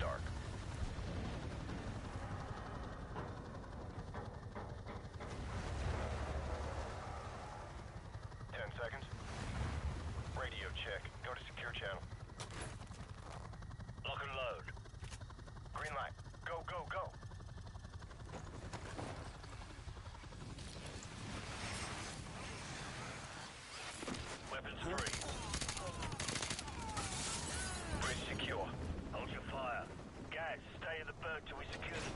dark. Ten seconds. Radio check. Go to secure channel. Lock and load. Green light. Go, go, go. Weapons free. we secure the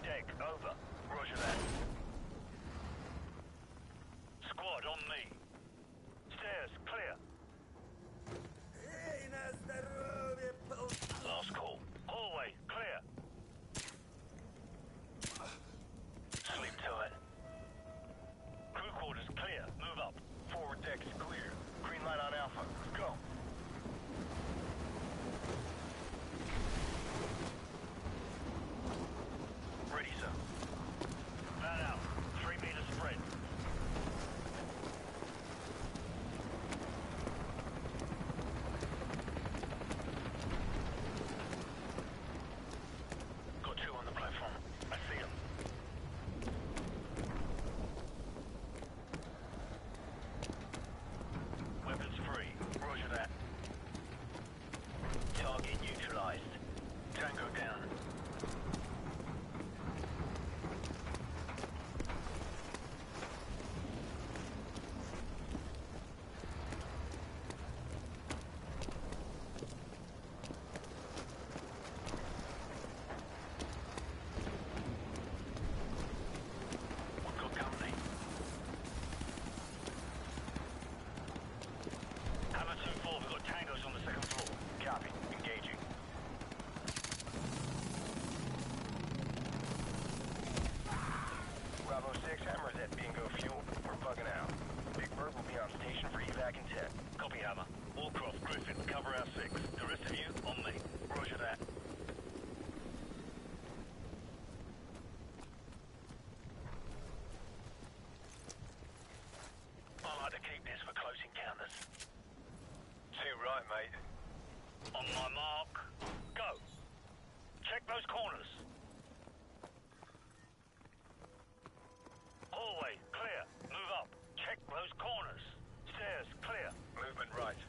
Those corners. Stairs, clear. Movement right.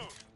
Move!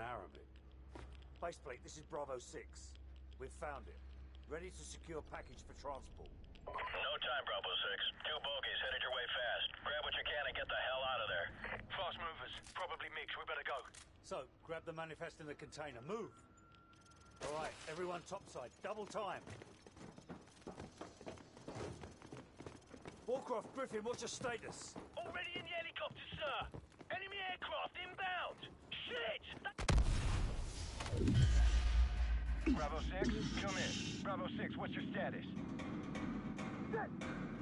In Arabic. Baseplate, this is Bravo 6. We've found it. Ready to secure package for transport. No time, Bravo 6. Two bogies headed your way fast. Grab what you can and get the hell out of there. Fast movers. Probably MiGs. We better go. So, grab the manifest in the container. Move! All right, everyone topside. Double time. Wallcroft, Griffin, what's your status? Already in the helicopter, sir. Enemy aircraft inbound. Shit! Bravo 6, come in. Bravo 6, what's your status?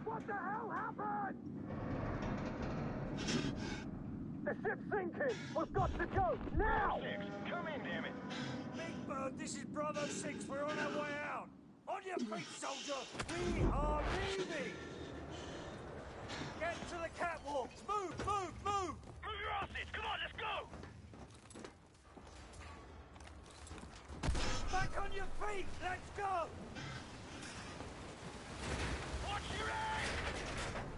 What the hell happened? The ship's sinking! We've got to go! Now! Bravo 6, come in, damn it. Big Bird, this is Bravo 6. We're on our way out. On your feet, soldier. We are leaving. Get to the catwalks. Move, move, move. Move your asses. Come on, let's go. Back on your feet. Let's go. Watch your aim.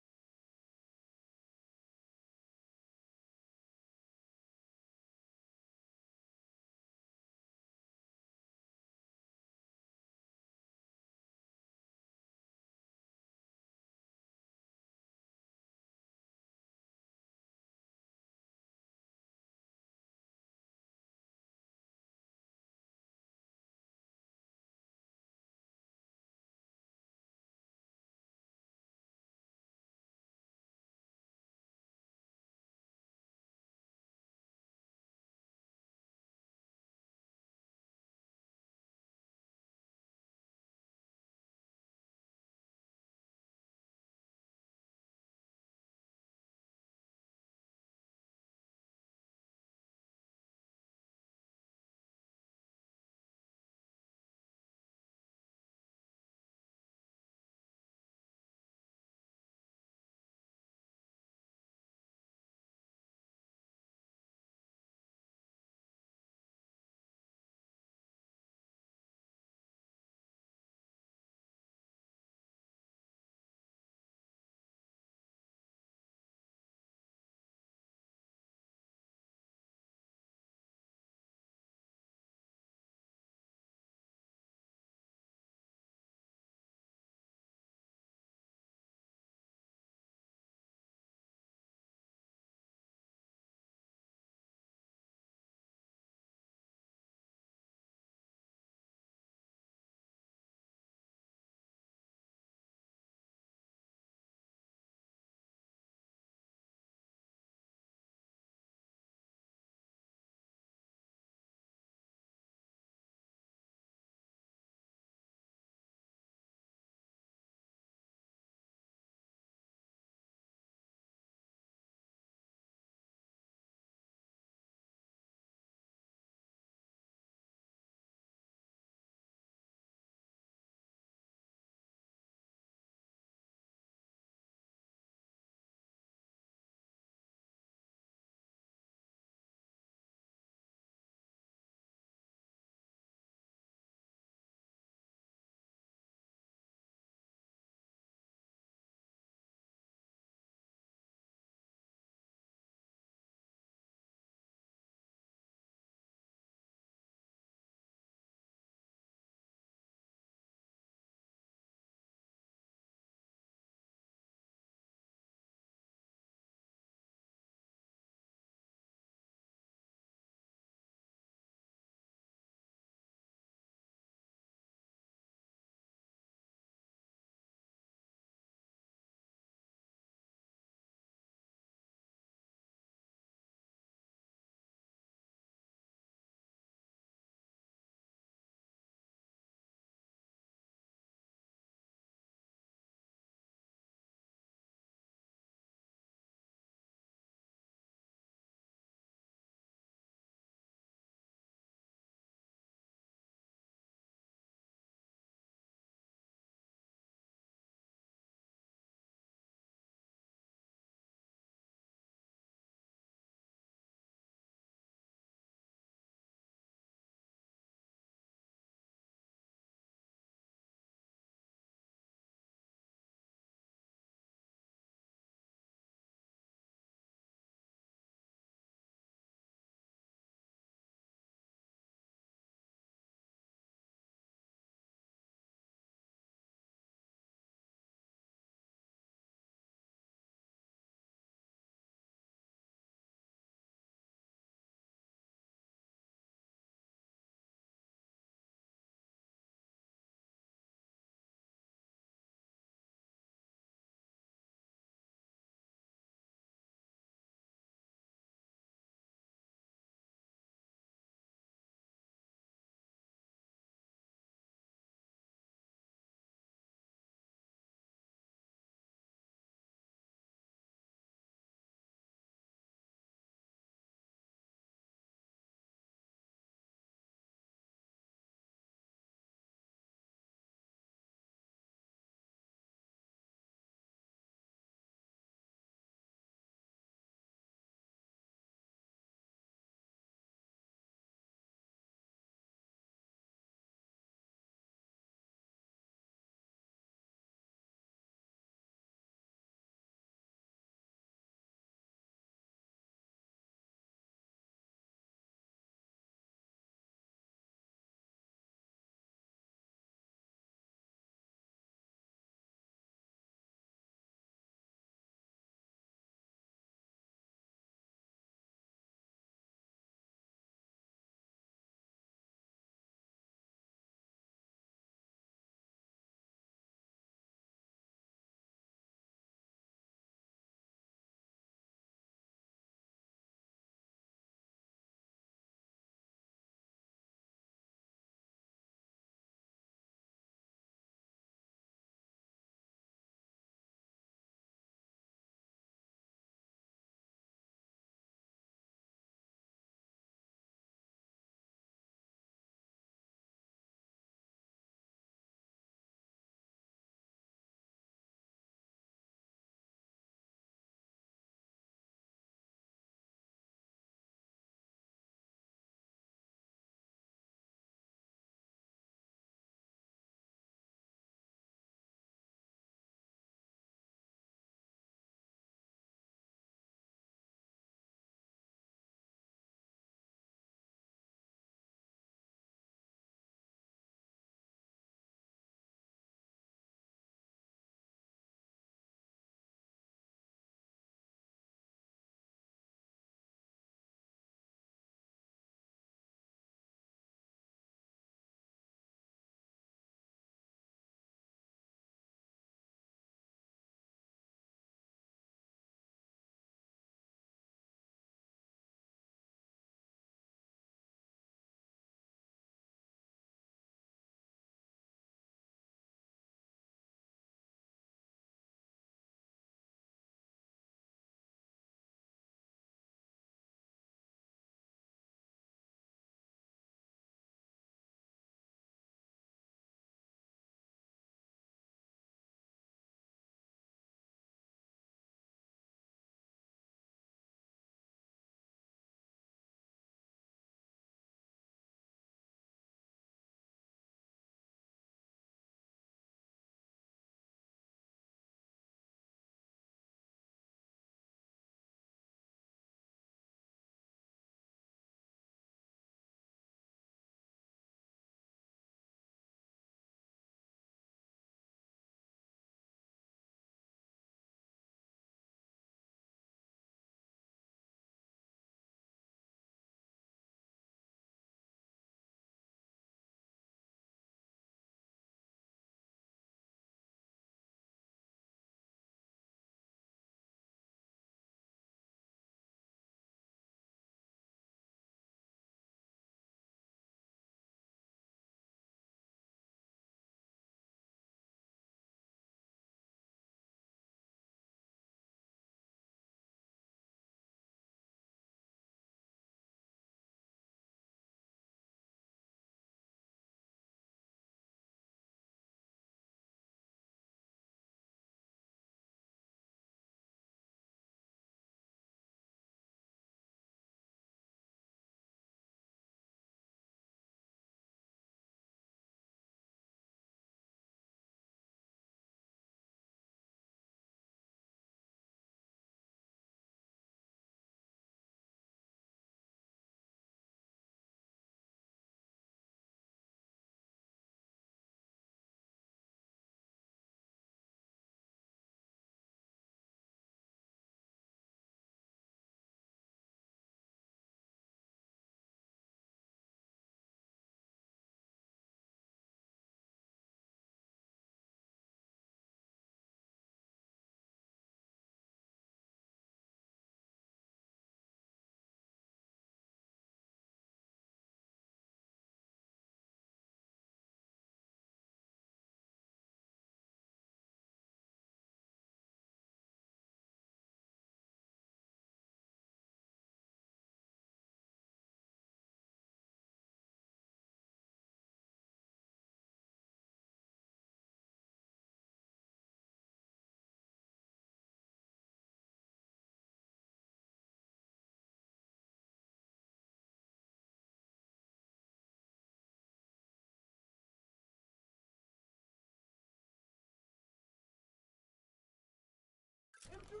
امشوا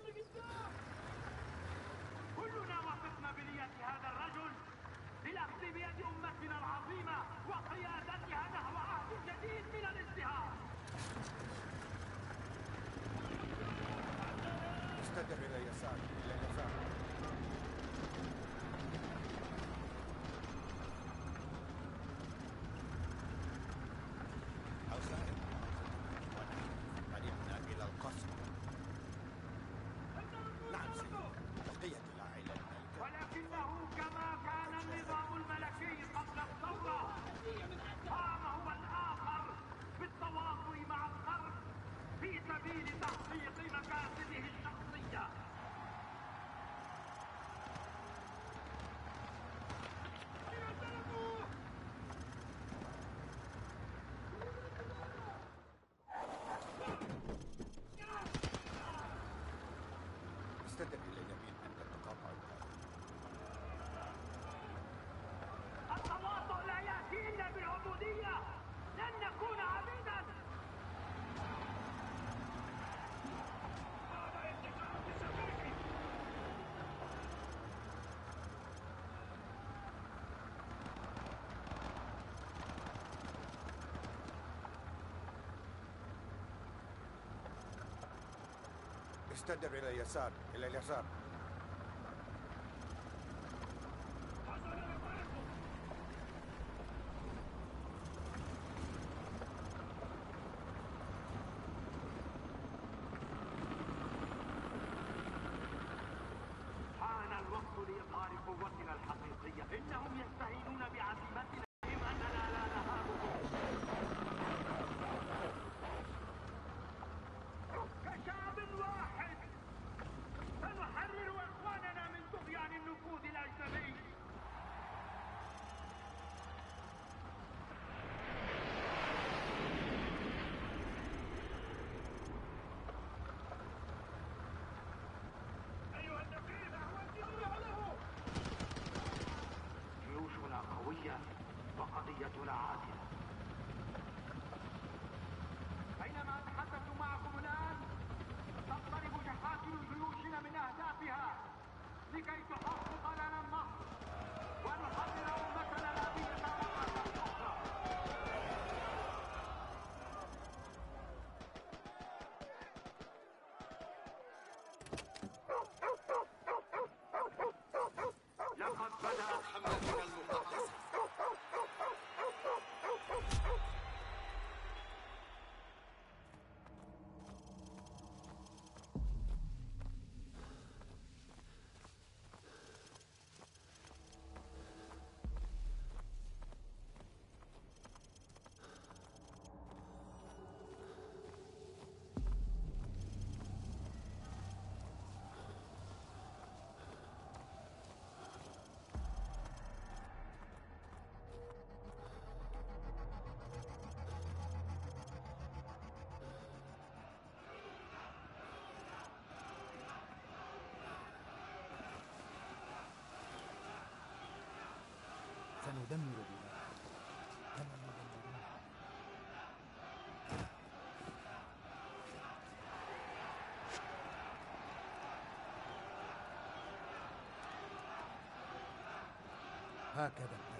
كلنا وقفنا بنية هذا الرجل للأخذ بيد أمتنا العظيمة وقيادتها نحو عهد جديد من الازدهار. استدر إلى يسارك. جسدا إلى اليمين عند التقاطع التواطؤ لا يأتي إلا بالعبودية. لن نكون عبيدا. استدر إلى اليسار el Eleazar. Oh. هكذا.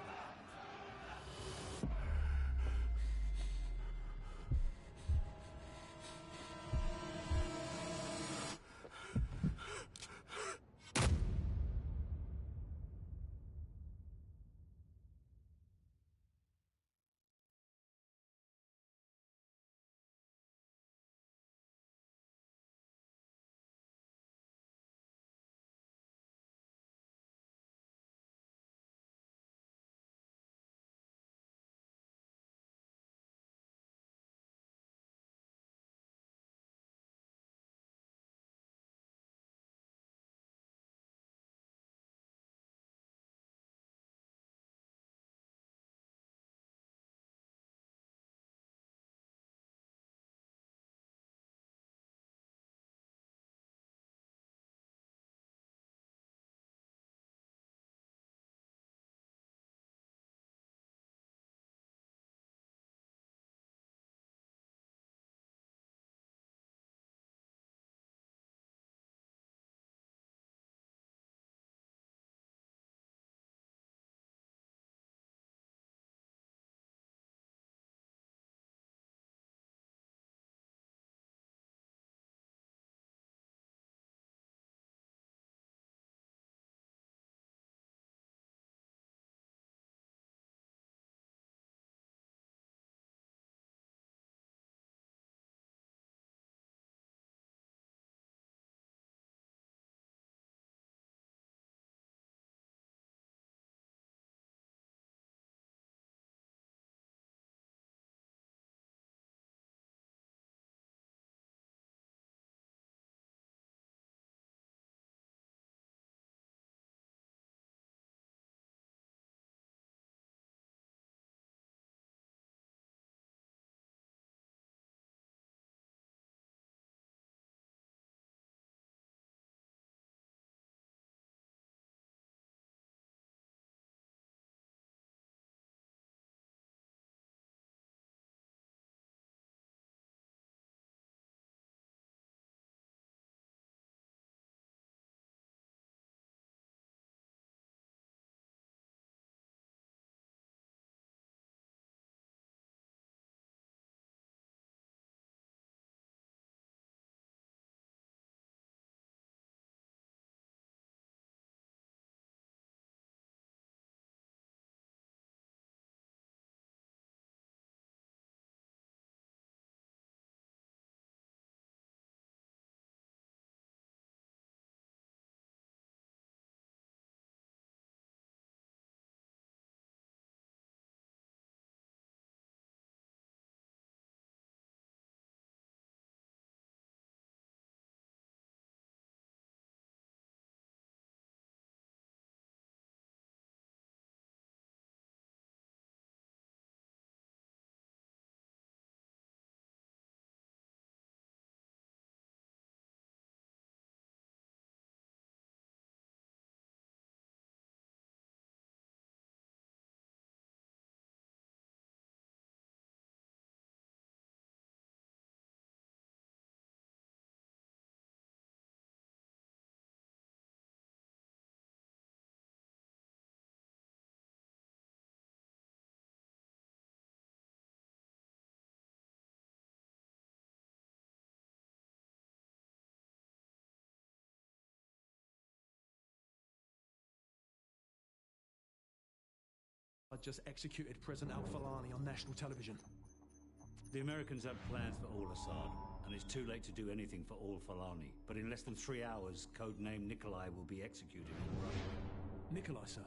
Just executed President Al-Fulani on national television. The Americans have plans for Al-Asad, and it's too late to do anything for Al-Fulani. But in less than three hours, codename Nikolai will be executed in Russia. Nikolai, sir.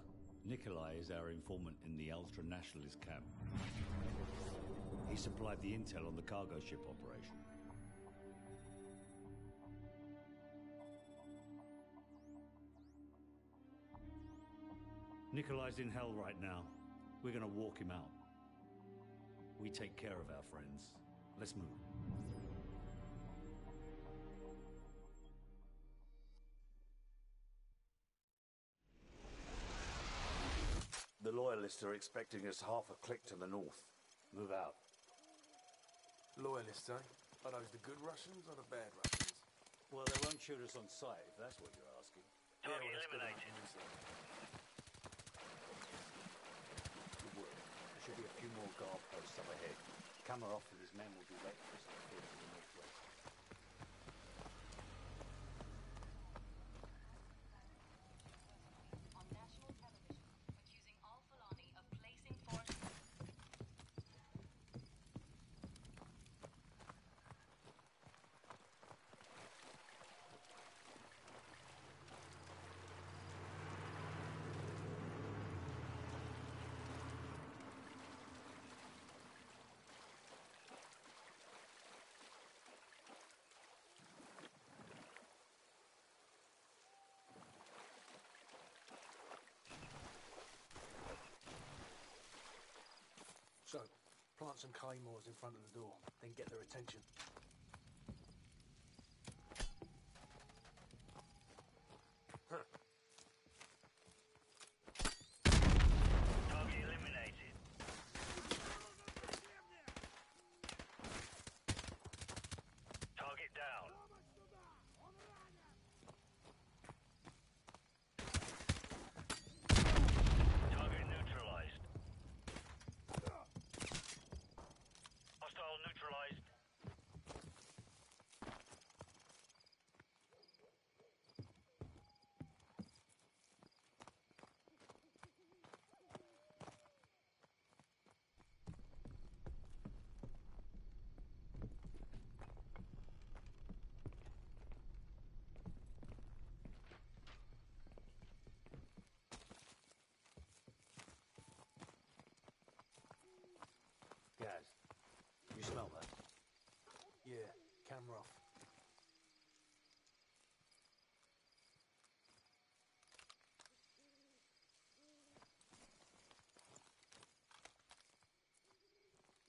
Nikolai is our informant in the ultra-nationalist camp. He supplied the intel on the cargo ship operation. Nikolai's in hell right now. We're gonna walk him out. We take care of our friends. Let's move. The Loyalists are expecting us half a click to the north. Move out. Loyalists, eh? Are those the good Russians or the bad Russians? Well, they won't shoot us on sight, if that's what you're asking. Target well, that's eliminated. for me, sir. Good work. There should be a few more guard posts up ahead. Kamarov and his men will be waiting for us at the field to the northwest. on national television, accusing Al-Fulani of placing forces So, plant some claymores in front of the door, then get their attention. Target eliminated. Target down. Target neutralized. Hostile neutralized. Gaz, you smell that? Yeah, camera off.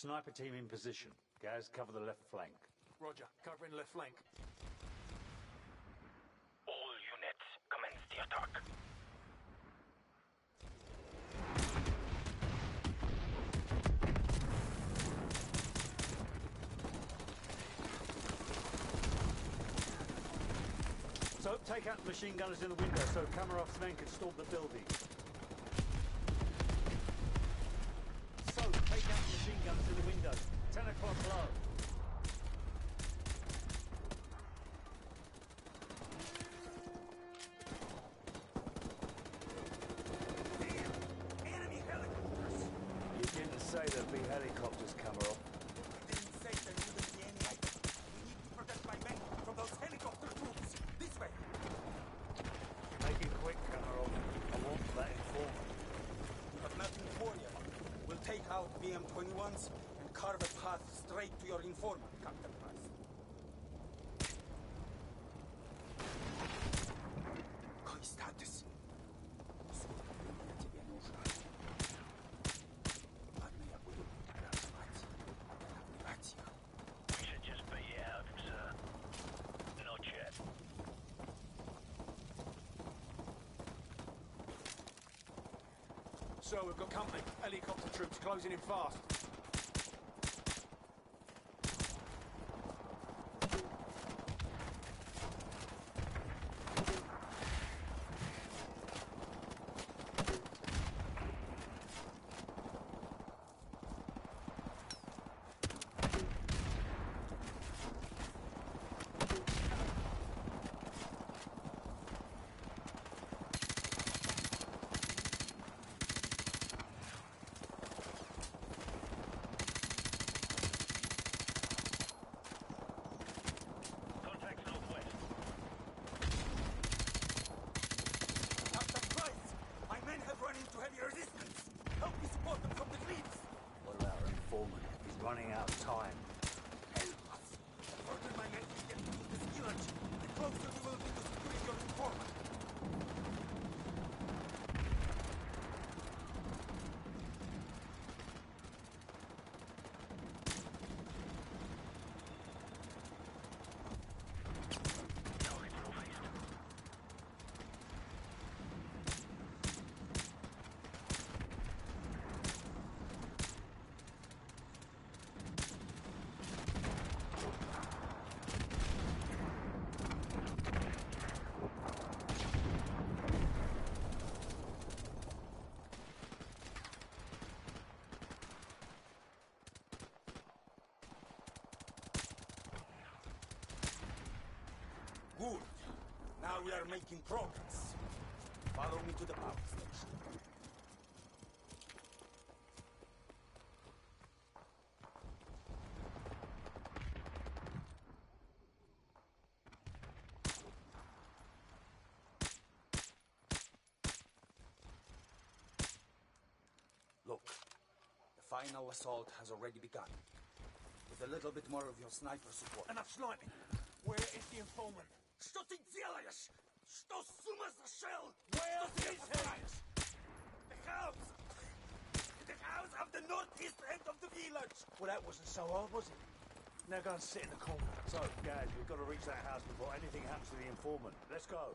Sniper team in position. Gaz, cover the left flank. Roger, covering left flank. All units, commence the attack. So, take out the machine gunners in the window so Kamarov's men can storm the building. straight to your informant, Captain Price. We should just be out, sir. Not yet. So we've got company. Helicopter troops closing in fast. We are making progress. Follow me to the power station. Look, the final assault has already begun. With a little bit more of your sniper support. Enough sniping. Where is the informant? Well, that wasn't so hard, was it? Now go and sit in the corner. So, guys, we've got to reach that house before anything happens to the informant. Let's go.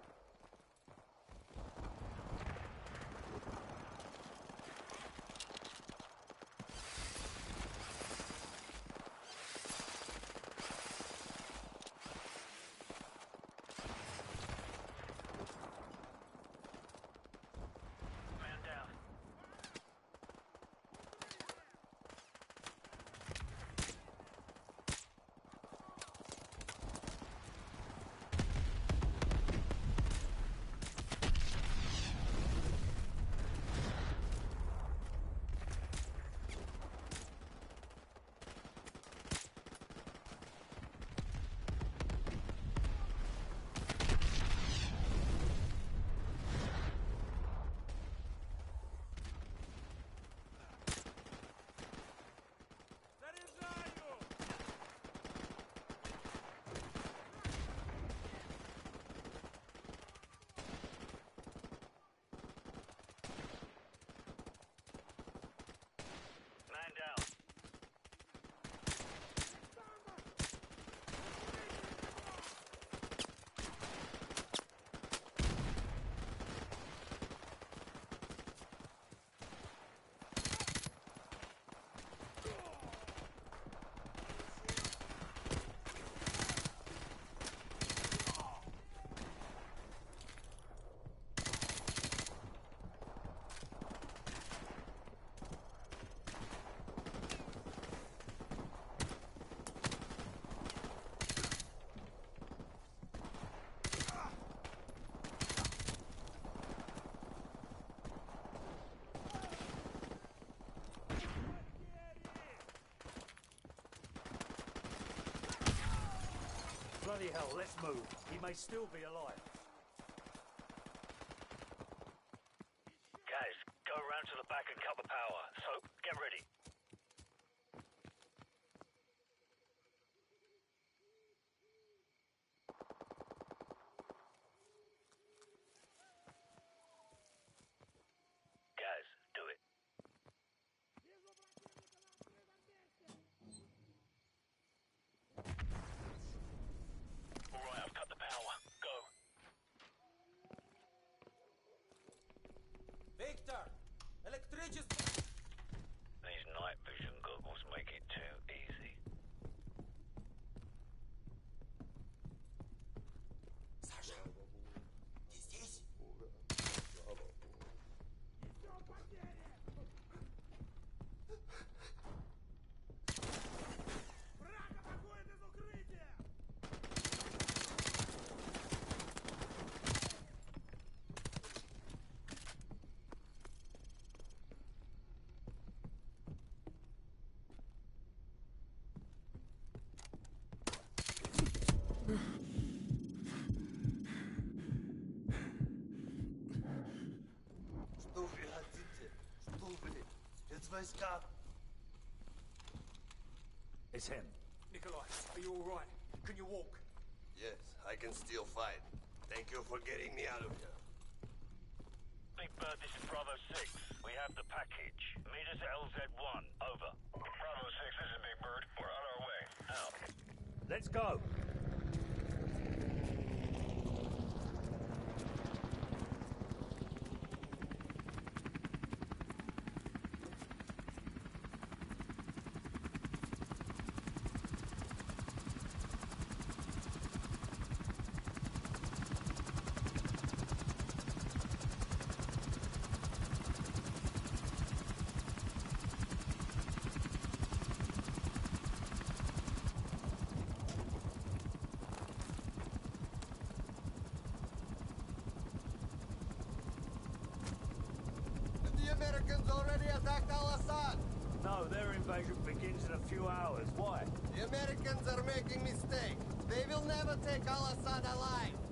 Bloody hell, let's move. He may still be alive. Что вы хотите? Что вы? Спецвойска? It's him. Nikolai, are you all right? Can you walk? Yes, I can still fight. Thank you for getting me out of here. Big Bird, this is Bravo 6. We have the package. Meet us at LZ1. Over. Bravo 6, this is Big Bird. We're on our way. Out. Let's go. Americans already attacked Al-Asad. No, their invasion begins in a few hours. Why? The Americans are making mistake. They will never take Al-Asad alive.